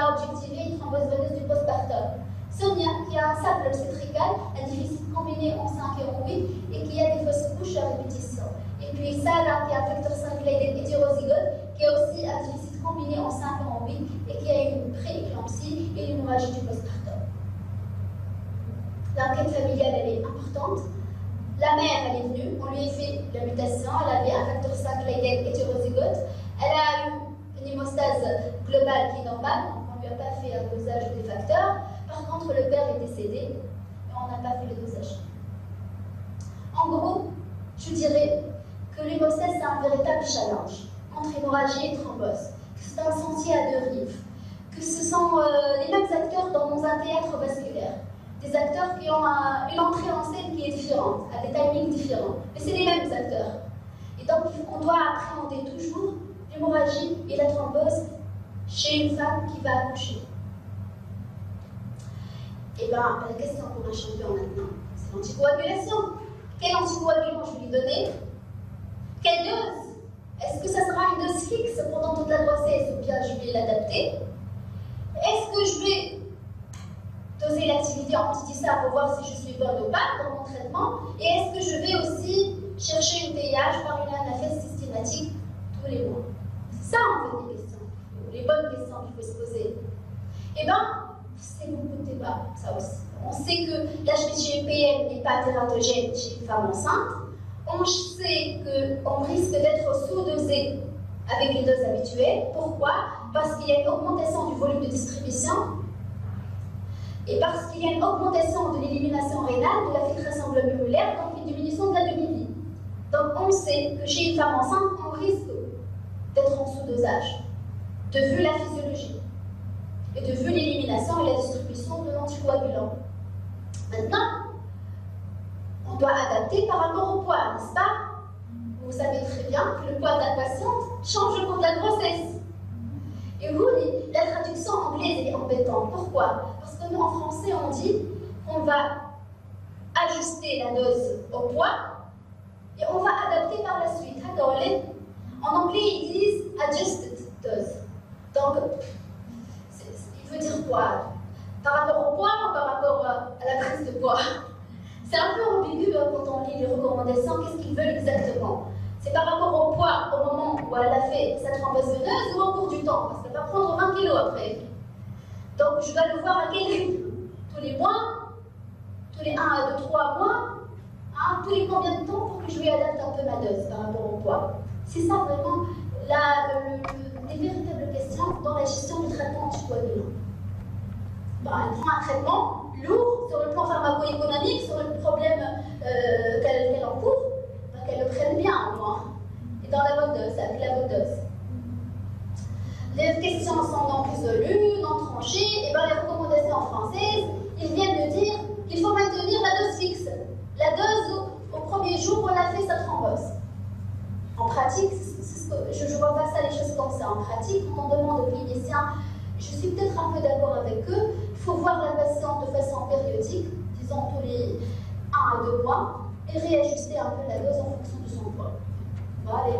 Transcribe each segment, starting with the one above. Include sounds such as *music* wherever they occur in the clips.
a objectivé une thrombose veineuse du postpartum. Sonia, qui a un sable obstétrical, un déficit combiné en 5 et en 8, et qui a des fausses couches à répétition. Et puis Sarah, qui a un facteur 5 hétérozygote, qui a aussi un déficit combiné en 5 et en 8, et qui a une prééclampsie et une hémorragie du postpartum. L'enquête familiale, elle est importante. La mère, elle est venue, on lui a fait la mutation, elle avait un facteur 5 hétérozygote, elle a eu une hémostase globale qui est normale, fait un dosage des facteurs. Par contre, le père est décédé et on n'a pas fait le dosage. En gros, je dirais que l'hémostase, c'est un véritable challenge entre hémorragie et thrombose, c'est un sentier à deux rives, que ce sont euh, les mêmes acteurs dans un théâtre vasculaire des acteurs qui ont une entrée en scène qui est différente, à des timings différents. Mais c'est les mêmes acteurs. Et donc, on doit appréhender toujours l'hémorragie et la thrombose chez une femme qui va accoucher. Eh bien, question pour un champion maintenant, c'est l'anticoagulation. Quel anticoagulant je vais lui donner? Quelle dose? Est-ce que ça sera une dose fixe pendant toute la grossesse ou bien je vais l'adapter? Est-ce que je vais doser l'activité ça pour voir si je suis bonne ou pas dans mon traitement? Et est-ce que je vais aussi chercher une TIH par une anaphèse systématique tous les mois? C'est ça en fait les questions, les bonnes questions qu'il faut se poser. Eh bien, ça aussi. On sait que l'HPGPM n'est pas tératogène chez une femme enceinte. On sait qu'on risque d'être sous-dosé avec les doses habituelles. Pourquoi? Parce qu'il y a une augmentation du volume de distribution et parce qu'il y a une augmentation de l'élimination rénale, de la filtration glomérulaire, donc une diminution de la demi-vie. Donc on sait que chez une femme enceinte, on risque d'être en sous-dosage, de vue la physiologie, et de vue l'élimination et la distribution de l'anticoagulant. Maintenant, on doit adapter par rapport au poids, n'est-ce pas? Vous savez très bien que le poids de la patiente change au cours de la grossesse. Et vous, la traduction anglaise est embêtante. Pourquoi? Parce que nous, en français, on dit qu'on va ajuster la dose au poids et on va adapter par la suite. En anglais, ils disent adjusted dose. Donc, il veut dire quoi Par rapport au poids ou par rapport à la prise de poids C'est un peu ambigu hein, quand on lit les recommandations, qu'est-ce qu'ils veulent exactement c'est par rapport au poids au moment où elle a fait sa veineuse ou au cours du temps, parce qu'elle va prendre 20 kg après. Donc je dois le voir à quel rythme? Tous les mois? Tous les 1 à 2, 3 mois? Hein? Tous les combien de temps pour que je lui adapte un peu ma dose par rapport au poids? C'est ça vraiment la, les véritables questions dans la gestion du traitement anticoagulant. Bah, elle prend un traitement lourd sur le plan pharmaco-économique, sur le problème euh, qu'elle encourt, qu'elle le prenne bien au moins, et dans la bonne dose, avec la bonne dose. Les questions sont non résolues, non tranchées, et bien les recommandations françaises, ils viennent de dire qu'il faut maintenir la dose fixe, la dose au, premier jour où on a fait sa thrombose. En pratique, je ne vois pas ça les choses comme ça. En pratique, quand on demande aux cliniciens, je suis peut-être un peu d'accord avec eux, il faut voir la patiente de façon périodique, disons tous les 1 à 2 mois, et réajuster un peu la dose en fonction de son poids.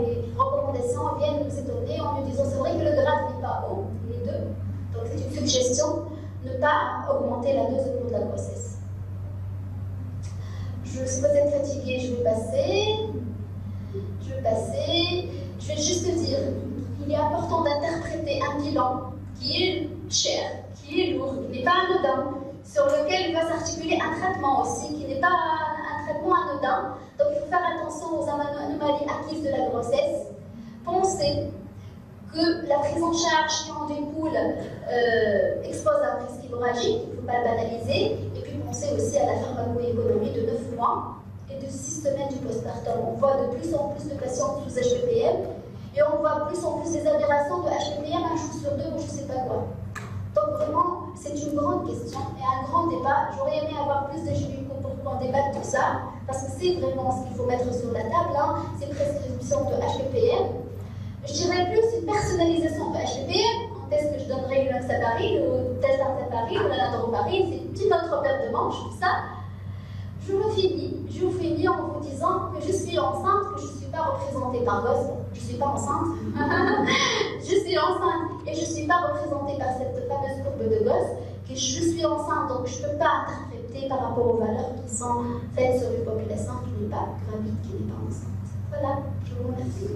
Les, recommandations viennent nous étonner en nous disant c'est vrai que le grade n'est pas haut, les deux. Donc c'est une suggestion, ne pas augmenter la dose au cours de la grossesse. Je suis peut-être fatiguée, je vais passer. Je vais passer. Je vais juste dire qu'il est important d'interpréter un bilan qui est cher, qui est lourd, qui n'est pas anodin, sur lequel va s'articuler un traitement aussi, qui n'est pas traitement anodin. Donc il faire attention aux anomalies acquises de la grossesse. Pensez que la prise en charge qui en découle expose à un risque hémorragique, il ne faut pas le banaliser. Et puis pensez aussi à la pharmacoéconomie de 9 mois et de 6 semaines du postpartum. On voit de plus en plus de patients sous HPPM et on voit plus en plus des aberrations de HPPM un jour sur deux ou je ne sais pas quoi. Donc vraiment, c'est une grande question et un grand débat. J'aurais aimé avoir plus de gynéco pour qu'on débatte de ça, parce que c'est vraiment ce qu'il faut mettre sur la table, hein, ces prescriptions de HPPM. Je dirais plus une personnalisation de HPPM. Quand est-ce que je donnerai une oxaparine ou testartaparine ou la C'est une autre paire de manches, tout ça. Je vous finis, je vous finis en vous disant que je suis enceinte, que je ne suis pas représentée par gosse. Je ne suis pas enceinte. *laughs* je suis enceinte et je ne suis pas représentée par cette fameuse de gosse, que je suis enceinte, donc je ne peux pas par rapport aux valeurs qui sont faites sur une population qui n'est pas gravide, qui n'est pas enceinte. Voilà, je vous remercie.